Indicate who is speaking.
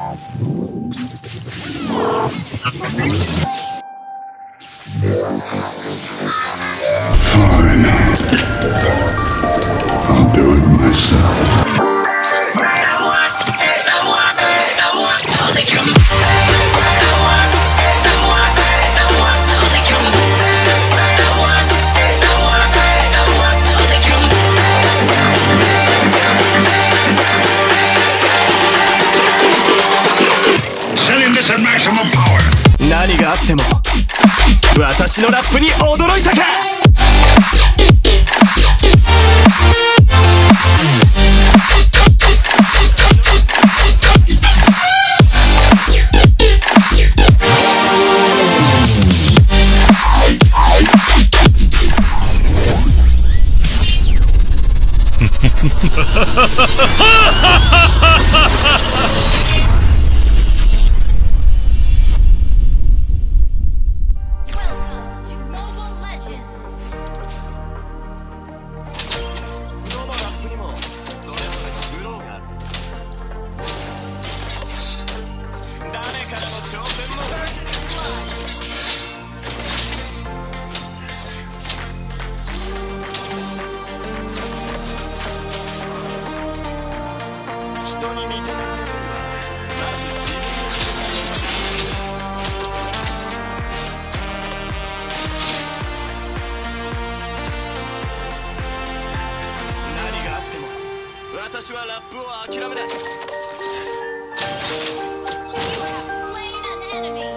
Speaker 1: I'll do it myself.
Speaker 2: 何があっても私のラップに驚いたか Ha ha ha ha ha ha! 私はラップを諦めない地雷自